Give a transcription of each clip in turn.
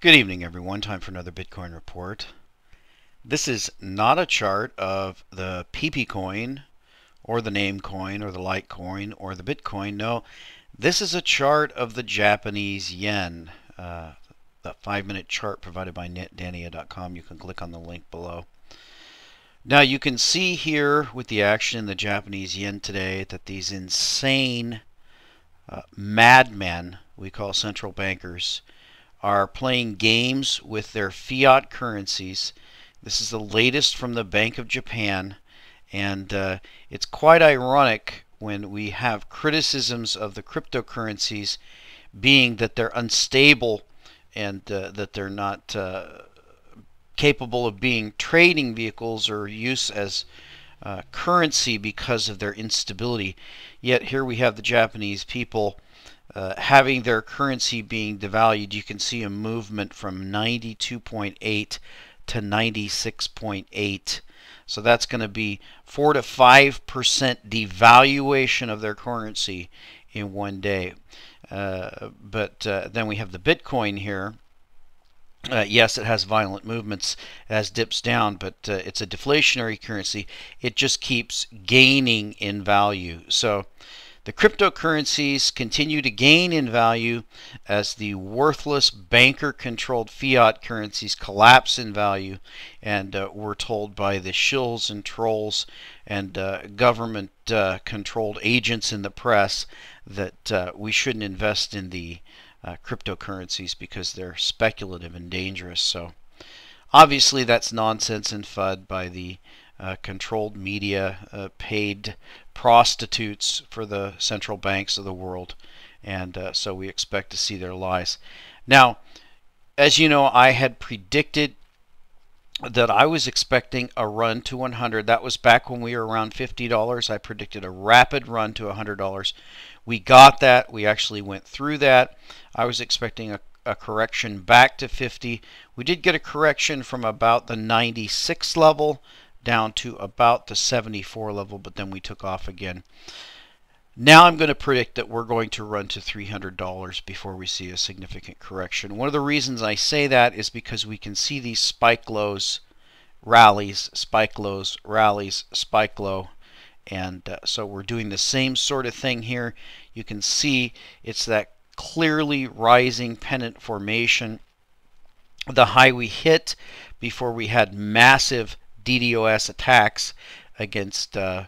Good evening, everyone. Time for another Bitcoin report. This is not a chart of the PP coin or the name coin or the Litecoin or the Bitcoin. No, this is a chart of the Japanese yen. Uh, the five minute chart provided by netdania.com. You can click on the link below. Now you can see here with the action in the Japanese yen today that these insane uh, madmen, we call central bankers, are playing games with their fiat currencies. This is the latest from the Bank of Japan, and uh, it's quite ironic when we have criticisms of the cryptocurrencies being that they're unstable and uh, that they're not uh, capable of being trading vehicles or use as uh, currency because of their instability. Yet here we have the Japanese people uh, having their currency being devalued. You can see a movement from 92.8 to 96.8. So that's going to be 4 to 5% devaluation of their currency in one day. Uh, but uh, then we have the Bitcoin here uh, yes, it has violent movements as dips down, but uh, it's a deflationary currency. It just keeps gaining in value. So the cryptocurrencies continue to gain in value as the worthless banker controlled fiat currencies collapse in value. And uh, we're told by the shills and trolls and uh, government uh, controlled agents in the press that uh, we shouldn't invest in the uh, cryptocurrencies because they're speculative and dangerous. So obviously that's nonsense and FUD by the uh, controlled media, uh, paid prostitutes for the central banks of the world. And uh, so we expect to see their lies. Now, as you know, I had predicted that I was expecting a run to 100. That was back when we were around $50. I predicted a rapid run to $100. We got that. We actually went through that. I was expecting a, a correction back to 50. We did get a correction from about the 96 level down to about the 74 level, but then we took off again. Now I'm going to predict that we're going to run to $300 before we see a significant correction. One of the reasons I say that is because we can see these spike lows, rallies, spike lows, rallies, spike low. And uh, so we're doing the same sort of thing here. You can see it's that clearly rising pennant formation. The high we hit before we had massive DDoS attacks against uh,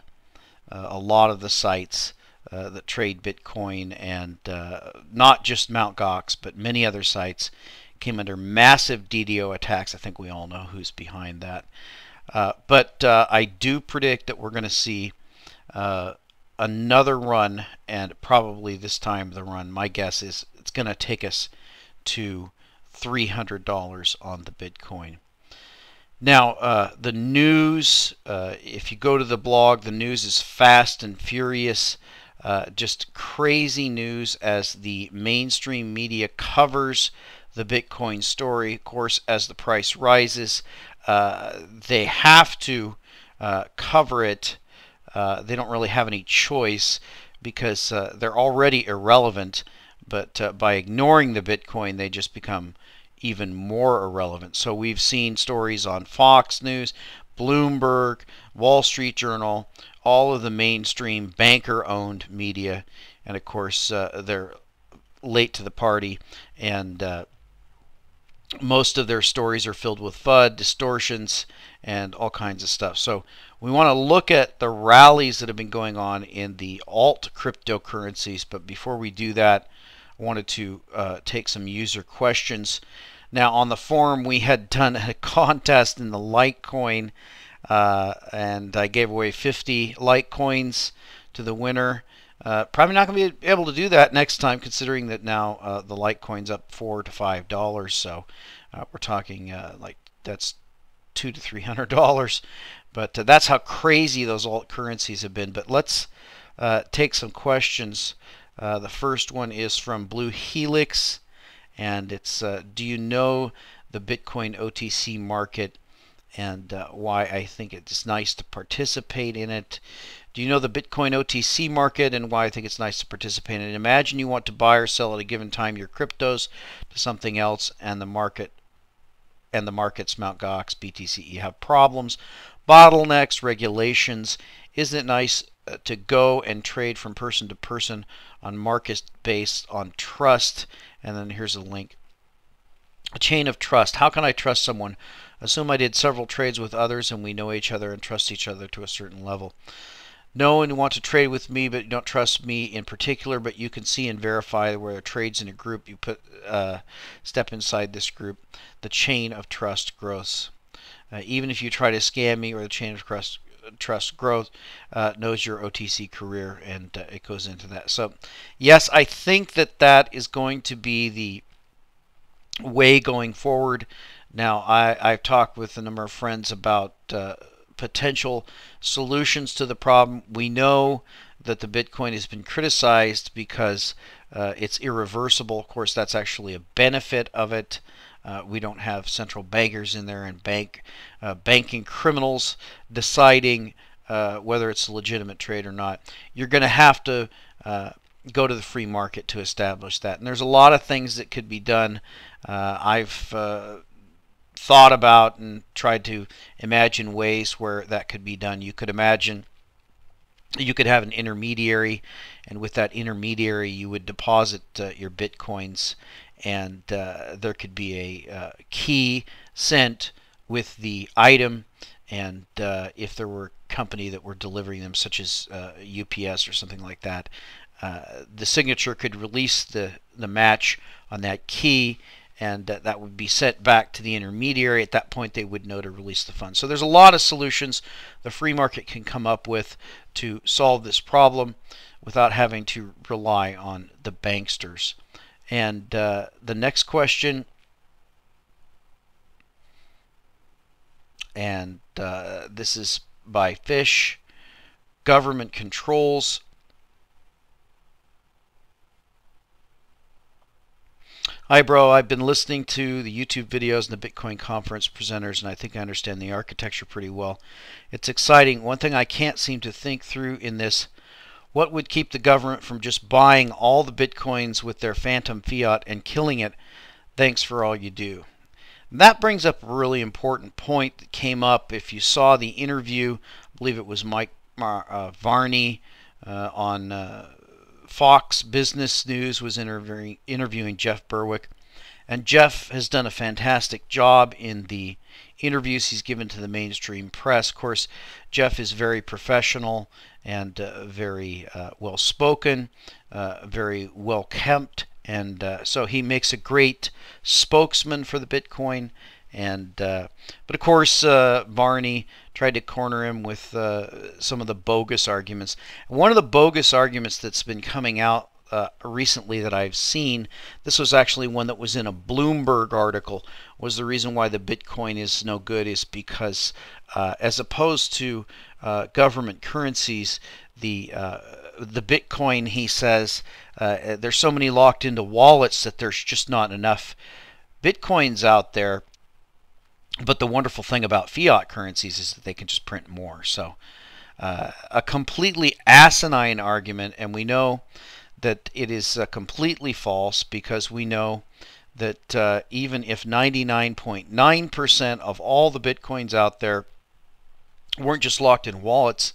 uh, a lot of the sites uh, that trade Bitcoin and uh, not just Mt. Gox, but many other sites came under massive DDoS attacks. I think we all know who's behind that. Uh, but uh, I do predict that we're going to see another run, and probably this time the run, my guess is it's going to take us to $300 on the Bitcoin. Now, uh, the news, uh, if you go to the blog, the news is fast and furious. Uh, just crazy news as the mainstream media covers the Bitcoin story. Of course, as the price rises, uh, they have to uh, cover it uh, they don't really have any choice because they're already irrelevant. But by ignoring the Bitcoin, they just become even more irrelevant. So we've seen stories on Fox News, Bloomberg, Wall Street Journal, all of the mainstream banker owned media. And of course, uh, they're late to the party and uh, most of their stories are filled with FUD, distortions, and all kinds of stuff. So we want to look at the rallies that have been going on in the alt cryptocurrencies. But before we do that, I wanted to uh, take some user questions. Now, on the forum, we had done a contest in the Litecoin, uh, and I gave away 50 Litecoins to the winner. Uh, probably not going to be able to do that next time, considering that now uh, the Litecoin's up four to five dollars. So uh, we're talking uh, like that's two to three hundred dollars. But uh, that's how crazy those alt currencies have been. But let's take some questions. the first one is from Blue Helix, and it's Do you know the Bitcoin OTC market? and uh, why I think it's nice to participate in it. Do you know the Bitcoin OTC market and why I think it's nice to participate in it? Imagine you want to buy or sell at a given time your cryptos to something else and the market and the markets Mt. Gox, BTC-E have problems, bottlenecks, regulations. Isn't it nice uh, to go and trade from person to person on markets based on trust? And then here's a link. A chain of trust. How can I trust someone? Assume I did several trades with others and we know each other and trust each other to a certain level know and want to trade with me, but you don't trust me in particular, but you can see and verify where trades in a group, you put uh, step inside this group, the chain of trust grows. Uh, even if you try to scam me or the chain of trust trust growth uh, knows your OTC career and uh, it goes into that. So yes, I think that that is going to be the way going forward. Now I, I've talked with a number of friends about uh, potential solutions to the problem. We know that the Bitcoin has been criticized because uh, it's irreversible. Of course, that's actually a benefit of it. Uh, we don't have central bankers in there and bank uh, banking criminals deciding uh, whether it's a legitimate trade or not. You're going to have to uh, go to the free market to establish that. And there's a lot of things that could be done. Uh, I've thought about and tried to imagine ways where that could be done. You could imagine you could have an intermediary, and with that intermediary, you would deposit uh, your bitcoins, and uh, there could be a uh, key sent with the item. And uh, if there were a company that were delivering them, such as UPS uh, or something like that, uh, the signature could release the, the match on that key and that would be sent back to the intermediary. At that point, they would know to release the funds. So there's a lot of solutions the free market can come up with to solve this problem without having to rely on the banksters. And uh, the next question, and uh, this is by Fish, government controls Hi, bro. I've been listening to the YouTube videos and the Bitcoin conference presenters, and I think I understand the architecture pretty well. It's exciting. One thing I can't seem to think through in this what would keep the government from just buying all the Bitcoins with their phantom fiat and killing it? Thanks for all you do. That brings up a really important point that came up if you saw the interview. I believe it was Mike uh, Varney uh, on. Uh, Fox Business News was interviewing, interviewing Jeff Berwick. And Jeff has done a fantastic job in the interviews he's given to the mainstream press. Of course, Jeff is very professional and uh, very uh, well spoken, uh, very well kept, and uh, so he makes a great spokesman for the Bitcoin. And uh, but of course, uh, Varney tried to corner him with some of the bogus arguments. One of the bogus arguments that's been coming out uh, recently that I've seen, this was actually one that was in a Bloomberg article, was the reason why the Bitcoin is no good is because uh, as opposed to uh, government currencies, the uh, the Bitcoin, he says, uh, there's so many locked into wallets that there's just not enough Bitcoins out there but the wonderful thing about fiat currencies is that they can just print more. So uh, a completely asinine argument, and we know that it is uh, completely false because we know that uh, even if 99.9% of all the bitcoins out there weren't just locked in wallets,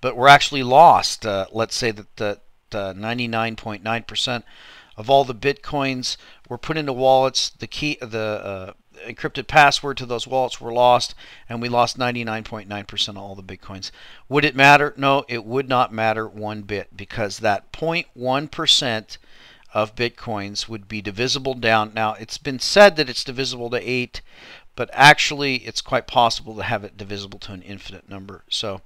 but were actually lost, uh, let's say that 99.9% uh, of all the bitcoins were put into wallets, the key, the uh, encrypted password to those wallets were lost, and we lost 99.9% of all the bitcoins. Would it matter? No, it would not matter one bit because that 0.1% of bitcoins would be divisible down. Now, it's been said that it's divisible to 8, but actually, it's quite possible to have it divisible to an infinite number. So,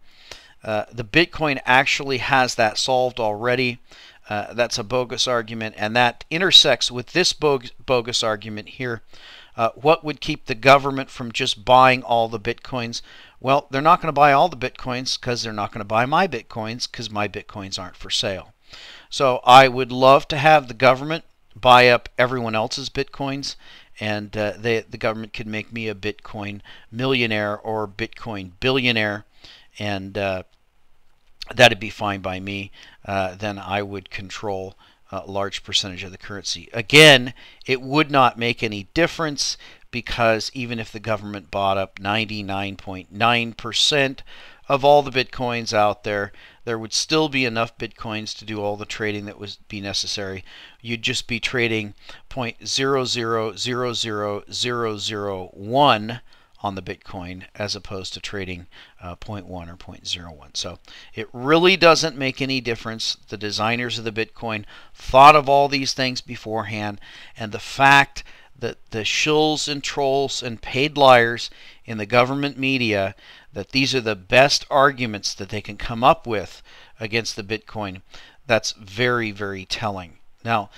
uh, the Bitcoin actually has that solved already. Uh, that's a bogus argument, and that intersects with this bogus, bogus argument here uh, what would keep the government from just buying all the bitcoins? Well, they're not going to buy all the bitcoins because they're not going to buy my bitcoins because my bitcoins aren't for sale. So I would love to have the government buy up everyone else's bitcoins and uh, they, the government could make me a Bitcoin millionaire or Bitcoin billionaire. And uh, that'd be fine by me. Uh, then I would control a large percentage of the currency. Again, it would not make any difference because even if the government bought up 99.9% of all the bitcoins out there, there would still be enough bitcoins to do all the trading that would be necessary. You'd just be trading 0.0000001 on the Bitcoin as opposed to trading uh, 0.1 or 0.01. So it really doesn't make any difference. The designers of the Bitcoin thought of all these things beforehand, and the fact that the shills and trolls and paid liars in the government media that these are the best arguments that they can come up with against the Bitcoin, that's very, very telling. Now,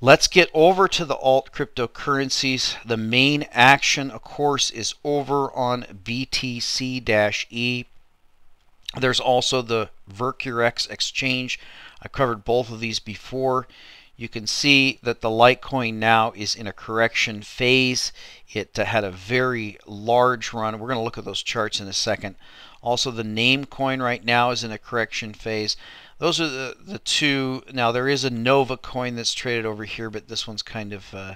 Let's get over to the alt cryptocurrencies. The main action, of course, is over on BTC-E. There's also the Vircurex exchange. I covered both of these before. You can see that the Litecoin now is in a correction phase. It had a very large run. We're going to look at those charts in a second. Also, the Namecoin right now is in a correction phase. Those are the, the two. Now, there is a Nova coin that's traded over here, but this one's kind of uh,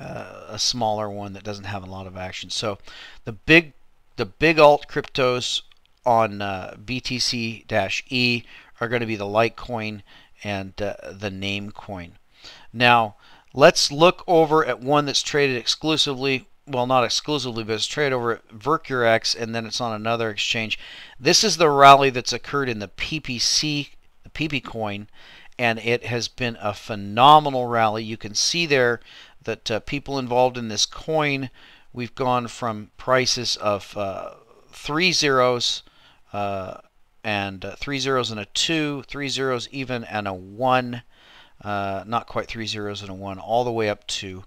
uh, a smaller one that doesn't have a lot of action. So the big the big alt cryptos on uh, BTC-E are going to be the Litecoin and uh, the Namecoin. Now, let's look over at one that's traded exclusively well, not exclusively, but it's traded over at Vircurex, and then it's on another exchange. This is the rally that's occurred in the PPC PP coin, and it has been a phenomenal rally. You can see there that uh, people involved in this coin, we've gone from prices of uh, three zeros uh, and uh, three zeros and a two, three zeros even and a one, uh, not quite three zeros and a one, all the way up to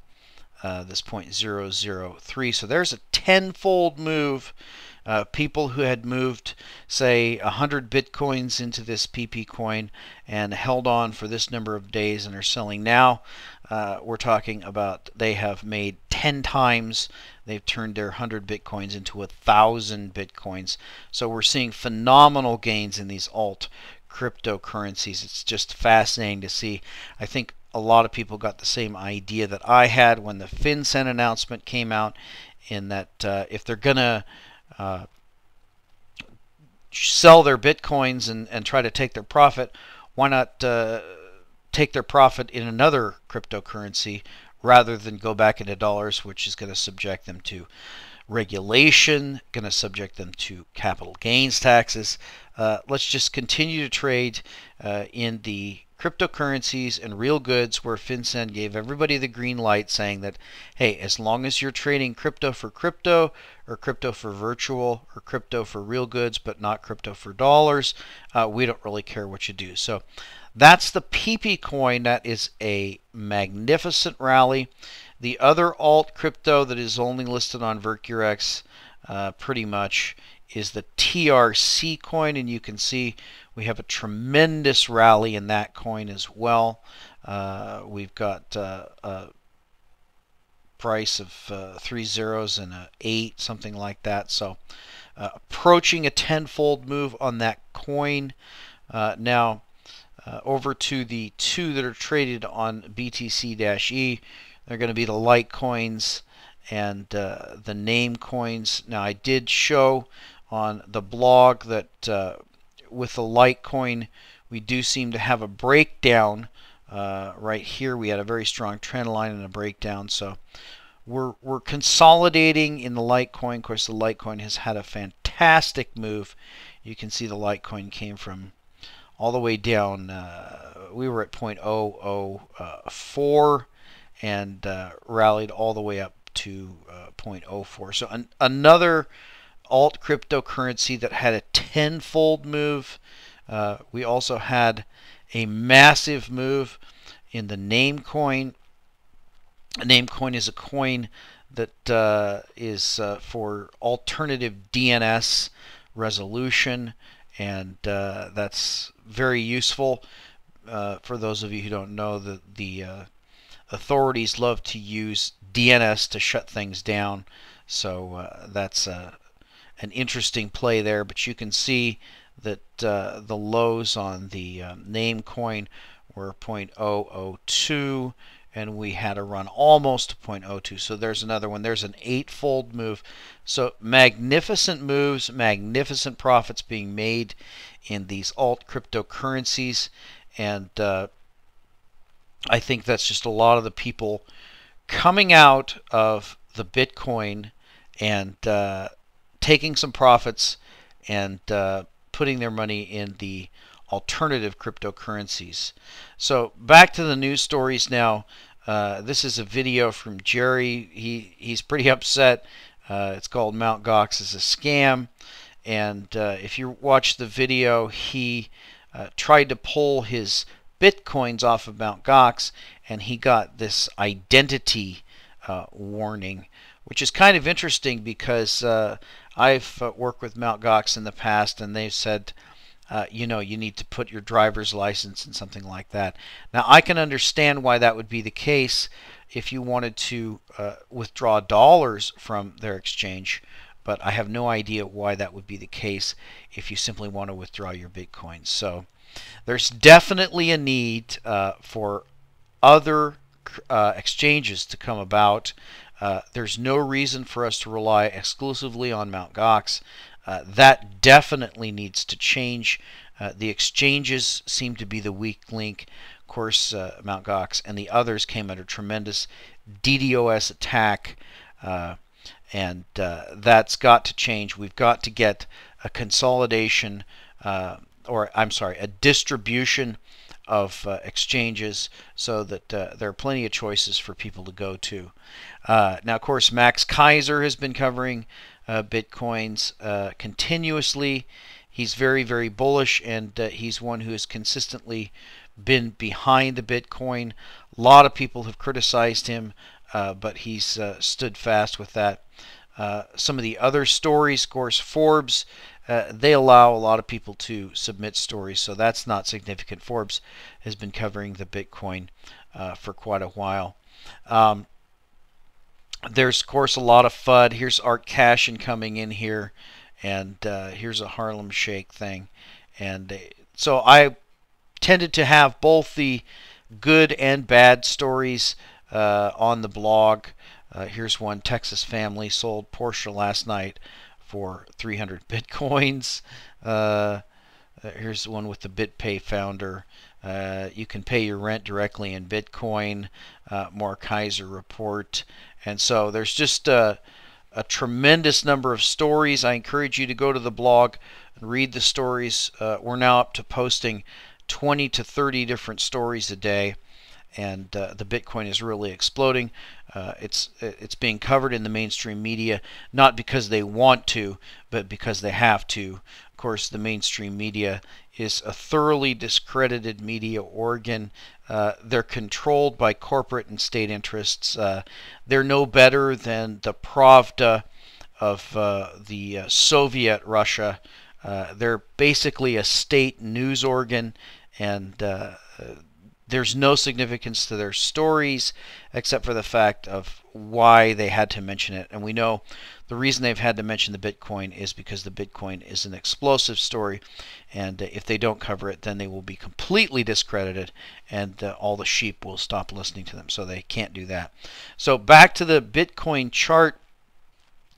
uh, this point zero zero three. So there's a tenfold move uh, people who had moved, say, 100 bitcoins into this PP coin and held on for this number of days and are selling now. Uh, we're talking about they have made 10 times. They've turned their 100 bitcoins into a 1,000 bitcoins. So we're seeing phenomenal gains in these alt cryptocurrencies. It's just fascinating to see. I think a lot of people got the same idea that I had when the FinCEN announcement came out in that uh, if they're going to uh, sell their bitcoins and, and try to take their profit, why not uh, take their profit in another cryptocurrency rather than go back into dollars, which is going to subject them to regulation, going to subject them to capital gains taxes. Uh, let's just continue to trade uh, in the cryptocurrencies and real goods where FinCEN gave everybody the green light saying that, hey, as long as you're trading crypto for crypto or crypto for virtual or crypto for real goods but not crypto for dollars, uh, we don't really care what you do. So that's the PP coin. That is a magnificent rally. The other alt crypto that is only listed on Vircurex uh, pretty much is the TRC coin, and you can see we have a tremendous rally in that coin as well. Uh, we've got uh, a price of uh, three zeros and a eight, something like that. So uh, approaching a tenfold move on that coin. Uh, now uh, over to the two that are traded on BTC-E. They're going to be the Litecoins and the Namecoins. Now I did show on the blog that uh, with the Litecoin, we do seem to have a breakdown uh, right here. We had a very strong trend line and a breakdown. So we're, we're consolidating in the Litecoin. Of course, the Litecoin has had a fantastic move. You can see the Litecoin came from all the way down. Uh, we were at 0.004 and uh, rallied all the way up to uh, 0.04. So an, another alt cryptocurrency that had a tenfold move. Uh, we also had a massive move in the Namecoin. A Namecoin is a coin that uh, is uh, for alternative DNS resolution, and uh, that's very useful. Uh, for those of you who don't know, the, the uh, authorities love to use DNS to shut things down, so that's a an interesting play there, but you can see that uh, the lows on the uh, name coin were 0.002 and we had a run almost to 0.02 so there's another one. There's an eightfold move. So magnificent moves magnificent profits being made in these alt cryptocurrencies and uh, I think that's just a lot of the people coming out of the Bitcoin and uh, taking some profits and uh, putting their money in the alternative cryptocurrencies. So back to the news stories now. Uh, this is a video from Jerry. He he's pretty upset. Uh, it's called Mount Gox is a scam, and uh, if you watch the video, he uh, tried to pull his bitcoins off of Mount Gox, and he got this identity uh, warning, which is kind of interesting because uh, I've worked with Mount Gox in the past, and they've said uh, you know, you need to put your driver's license and something like that. Now, I can understand why that would be the case if you wanted to uh, withdraw dollars from their exchange, but I have no idea why that would be the case if you simply want to withdraw your Bitcoin. So there's definitely a need uh, for other uh, exchanges to come about. Uh, there's no reason for us to rely exclusively on Mt. Gox. Uh, that definitely needs to change. Uh, the exchanges seem to be the weak link. Of course, uh, Mt. Gox and the others came under tremendous DDoS attack, uh, and that's got to change. We've got to get a consolidation, or I'm sorry, a distribution of uh, exchanges so that uh, there are plenty of choices for people to go to. Uh, now, of course, Max Keiser has been covering uh, bitcoins uh, continuously. He's very, very bullish, and uh, he's one who has consistently been behind the Bitcoin. A lot of people have criticized him, but he's stood fast with that. Some of the other stories, of course, Forbes, they allow a lot of people to submit stories, so that's not significant. Forbes has been covering the Bitcoin for quite a while. Um, there's, of course, a lot of FUD. Here's Art Cashin coming in here, and uh, here's a Harlem Shake thing. And uh, so I tended to have both the good and bad stories uh, on the blog. Uh, here's one Texas family sold Porsche last night for 300 bitcoins. Uh, uh, here's one with the BitPay founder. Uh, you can pay your rent directly in Bitcoin. Uh, Mark Keiser report. And so there's just a, a, tremendous number of stories. I encourage you to go to the blog and read the stories. Uh, we're now up to posting 20 to 30 different stories a day. And uh, the Bitcoin is really exploding. Uh, it's it's being covered in the mainstream media not because they want to, but because they have to Of course, the mainstream media is a thoroughly discredited media organ. Uh, they're controlled by corporate and state interests. Uh, they're no better than the Pravda of uh, the uh, Soviet Russia. They're basically a state news organ, and there's no significance to their stories except for the fact of why they had to mention it. And we know the reason they've had to mention the Bitcoin is because the Bitcoin is an explosive story. And if they don't cover it, then they will be completely discredited and uh, all the sheep will stop listening to them. So they can't do that. So back to the Bitcoin chart.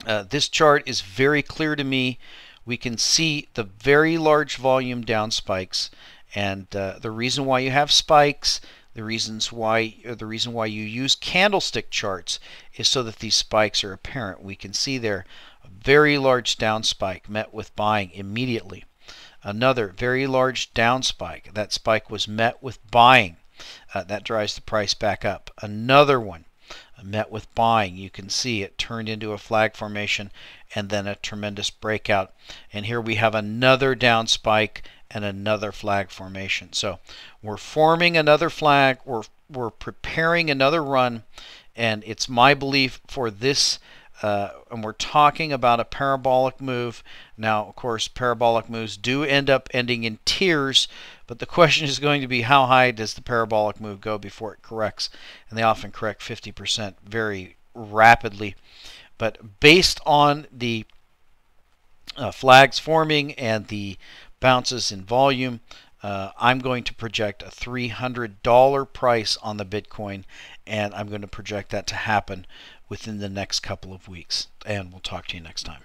Uh, this chart is very clear to me. We can see the very large volume down spikes and uh, the reason why you have spikes, the reasons why the reason why you use candlestick charts is so that these spikes are apparent. We can see there a very large down spike met with buying immediately. Another very large down spike. That spike was met with buying. Uh, that drives the price back up. Another one uh, met with buying. You can see it turned into a flag formation and then a tremendous breakout. And here we have another down spike and another flag formation. So we're forming another flag, we're, we're preparing another run, and it's my belief for this, uh, and we're talking about a parabolic move. Now, of course, parabolic moves do end up ending in tears, but the question is going to be how high does the parabolic move go before it corrects? And they often correct 50% very rapidly. But based on the uh, flags forming and the bounces in volume. Uh, I'm going to project a $300 price on the Bitcoin, and I'm going to project that to happen within the next couple of weeks. And we'll talk to you next time.